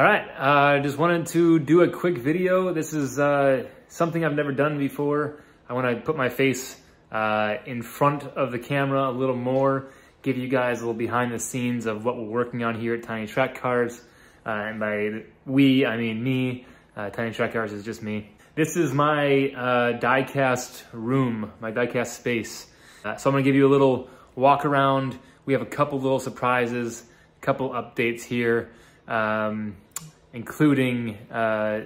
All right, I uh, just wanted to do a quick video. This is uh, something I've never done before. I want to put my face uh, in front of the camera a little more, give you guys a little behind the scenes of what we're working on here at Tiny Track Cars. Uh, and by we, I mean me. Uh, Tiny Track Cars is just me. This is my diecast room, my diecast space. so I'm gonna give you a little walk around. We have a couple little surprises, a couple updates here um, including uh,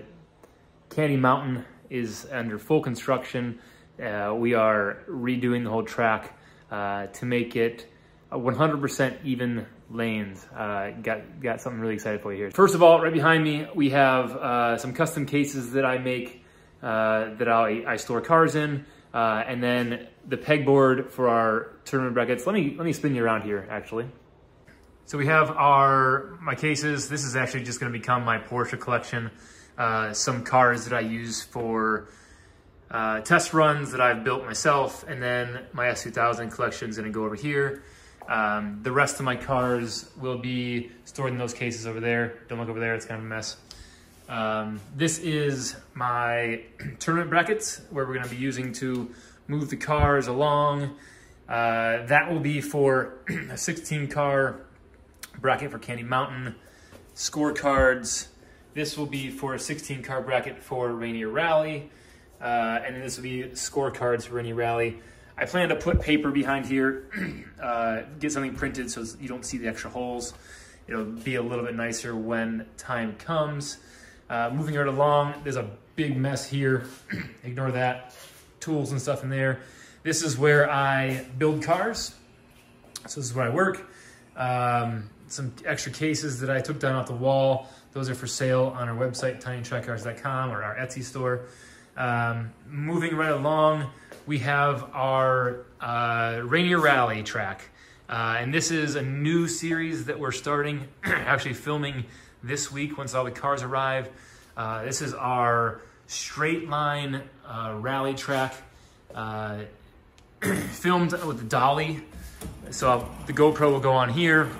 Candy Mountain is under full construction. Uh, we are redoing the whole track uh, to make it 100% even lanes. Uh, got, got something really excited for you here. First of all, right behind me, we have uh, some custom cases that I make uh, that I, I, store cars in. and then the pegboard for our tournament brackets. Let me, let me spin you around here, actually. So we have our my cases. This is actually just going to become my Porsche collection. Uh, some cars that I use for uh, test runs that I've built myself, and then my S2000 collection is going to go over here. Um, the rest of my cars will be stored in those cases over there. Don't look over there, it's kind of a mess. Um, this is my tournament brackets, where we're going to be using to move the cars along. Uh, that will be for a 16 car bracket for Candy Mountain, scorecards. This will be for a 16 card bracket for Rainier Rally, uh, and then this will be scorecards for Rainier Rally. I plan to put paper behind here, uh, get something printed so you don't see the extra holes. It'll be a little bit nicer when time comes. Uh, moving right along, there's a big mess here. Ignore that. Tools and stuff in there. This is where I build cars. So this is where I work. Um, some extra cases that I took down off the wall. Those are for sale on our website, tinytrackcars.com or our Etsy store. Um, moving right along, we have our uh, Rainier Rally track. Uh, and this is a new series that we're starting, actually filming this week once all the cars arrive. Uh, this is our straight line uh, rally track, uh, filmed with the dolly. So I'll, the GoPro will go on here,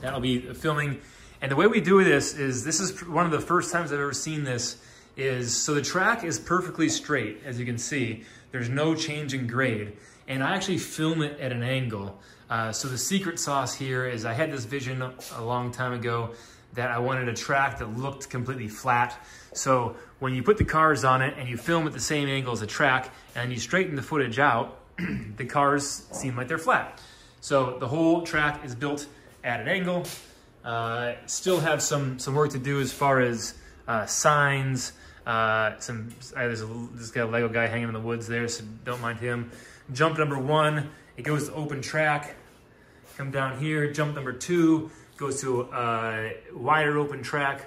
That'll be filming. And the way we do this is, this is one of the first times I've ever seen this, is, so the track is perfectly straight, as you can see. There's no change in grade. And I actually film it at an angle. Uh, so the secret sauce here is I had this vision a long time ago that I wanted a track that looked completely flat. So when you put the cars on it and you film at the same angle as the track and you straighten the footage out, the cars seem like they're flat. So the whole track is built at an angle. Uh, still have some, some work to do as far as uh, signs. Uh, some uh, there's, a, got a Lego guy hanging in the woods there, so don't mind him. Jump number one, it goes to open track. Come down here. Jump number two goes to a wider open track,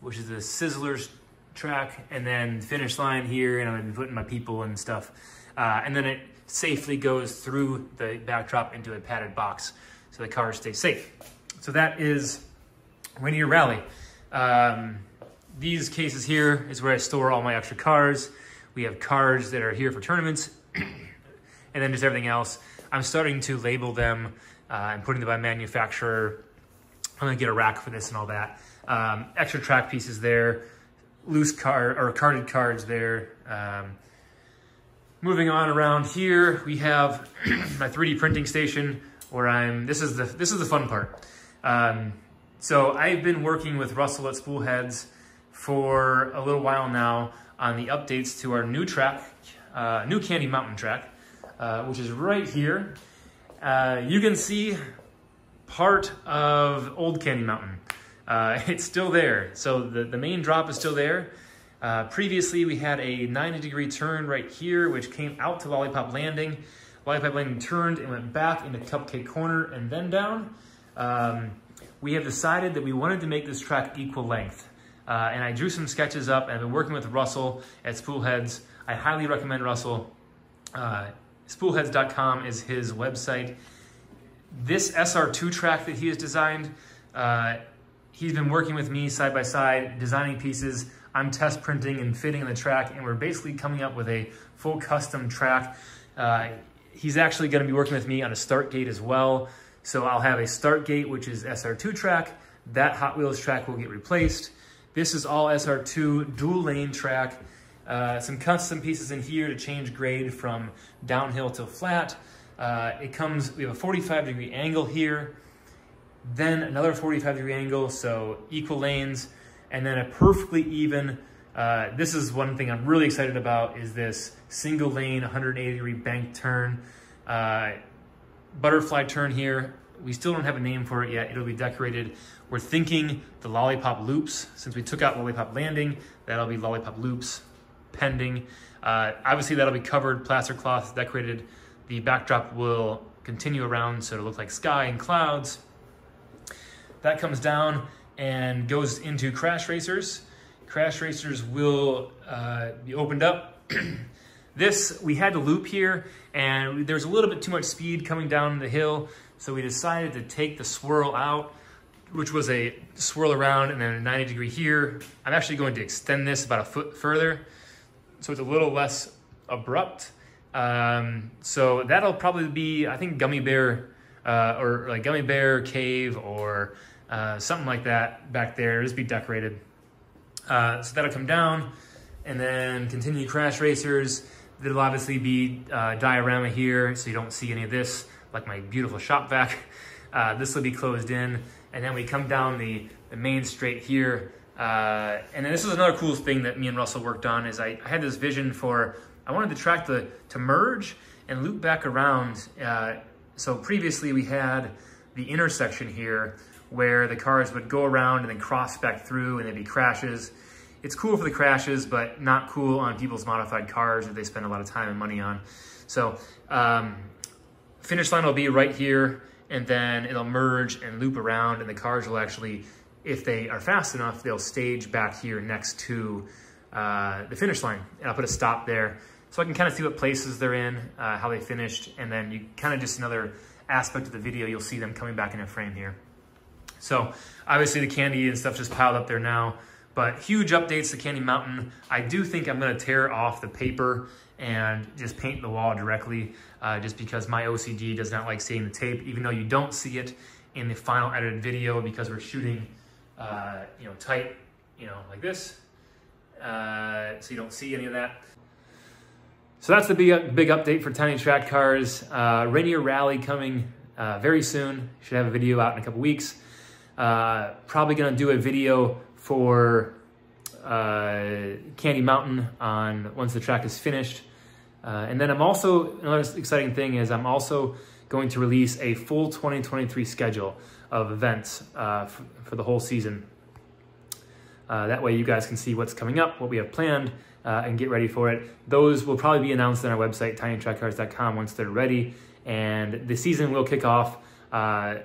which is the Sizzlers track, and then finish line here, and I'm putting my people and stuff. Uh, and then it safely goes through the backdrop into a padded box so the cars stay safe. So that is Rainier Rally. Um, these cases here is where I store all my extra cars. We have cars that are here for tournaments, and then just everything else. I'm starting to label them uh, and putting them by manufacturer. I'm gonna get a rack for this and all that. Um, extra track pieces there, loose card or carded cards there. Um, moving on around here, we have my 3D printing station where I'm, this is the, this is the fun part. Um, so I've been working with Russell at Spoolheads for a little while now on the updates to our new track, uh, new Candy Mountain track, uh, which is right here. Uh, you can see part of Old Candy Mountain. Uh, it's still there. So the, the main drop is still there. Uh, previously, we had a 90 degree turn right here, which came out to Lollipop Landing. Lollipop Landing turned and went back into Cupcake Corner and then down. Um, we have decided that we wanted to make this track equal length. Uh, and I drew some sketches up and I've been working with Russell at Spoolheads. I highly recommend Russell. Uh, spoolheads.com is his website. This SR2 track that he has designed, uh, he's been working with me side by side, designing pieces. I'm test printing and fitting in the track, and we're basically coming up with a full custom track. Uh, he's actually going to be working with me on a start gate as well. So I'll have a start gate, which is SR2 track. That Hot Wheels track will get replaced. This is all SR2 dual lane track. Uh, some custom pieces in here to change grade from downhill to flat. Uh, it comes, we have a 45 degree angle here, then another 45 degree angle, so equal lanes, and then a perfectly even, uh, this is one thing I'm really excited about, is this single lane 180 degree bank turn, uh, butterfly turn here. We still don't have a name for it yet. It'll be decorated. We're thinking the lollipop loops. Since we took out lollipop landing, that'll be lollipop loops pending. Uh, obviously that'll be covered, plaster cloth, decorated. The backdrop will continue around so it'll look like sky and clouds. That comes down and goes into crash racers. Crash racers will uh, be opened up. this, we had to loop here and there's a little bit too much speed coming down the hill. So we decided to take the swirl out which was a swirl around and then a 90 degree here. I'm actually going to extend this about a foot further so it's a little less abrupt. Um, so that'll probably be, I think, Gummy Bear uh, or like Gummy Bear Cave or uh, something like that back there. Just be decorated. Uh, so that'll come down and then continue Crash Racers. There'll obviously be uh, diorama here so you don't see any of this, like my beautiful shop vac. Uh, this will be closed in. And then we come down the, the main straight here uh, and then this is another cool thing that me and Russell worked on is I, I had this vision for, I wanted the track to, to merge and loop back around. Uh, so previously we had the intersection here where the cars would go around and then cross back through and there'd be crashes. It's cool for the crashes, but not cool on people's modified cars that they spend a lot of time and money on. So um, finish line will be right here and then it'll merge and loop around and the cars will actually if they are fast enough, they'll stage back here next to uh, the finish line. And I'll put a stop there so I can kind of see what places they're in, uh, how they finished, and then you kind of just another aspect of the video, you'll see them coming back in a frame here. So obviously the candy and stuff just piled up there now, but huge updates to Candy Mountain. I do think I'm gonna tear off the paper and just paint the wall directly uh, just because my OCD does not like seeing the tape, even though you don't see it in the final edited video because we're shooting uh, you know, tight, you know, like this, uh, so you don't see any of that. So that's the big, big update for Tiny Track Cars. Uh, Rainier Rally coming uh, very soon. Should have a video out in a couple weeks. Uh, probably gonna do a video for uh, Candy Mountain on once the track is finished. Uh, and then I'm also, another exciting thing is I'm also going to release a full 2023 schedule of events uh, for the whole season. Uh, that way you guys can see what's coming up, what we have planned, uh, and get ready for it. Those will probably be announced on our website, tinytrackcars.com, once they're ready. And the season will kick off uh,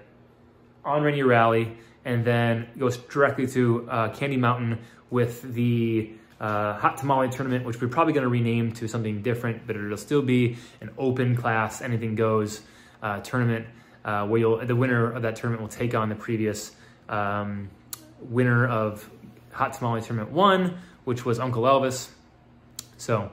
on Rainier Rally and then goes directly to uh, Candy Mountain with the uh, Hot Tamale Tournament, which we're probably going to rename to something different, but it'll still be an open class, anything goes uh, tournament uh, where the winner of that tournament will take on the previous um, winner of Hot Tamale Tournament 1, which was Uncle Elvis. So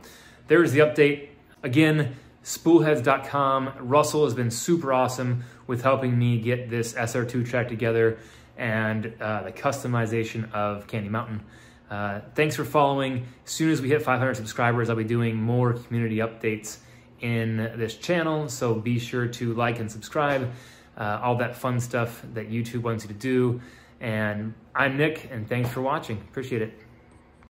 there's the update. Again, spoolheads.com. Russell has been super awesome with helping me get this SR2 track together and uh, the customization of Candy Mountain. Uh, thanks for following. As soon as we hit 500 subscribers, I'll be doing more community updates in this channel. So be sure to like and subscribe, uh, all that fun stuff that YouTube wants you to do. And I'm Nick, and thanks for watching. Appreciate it.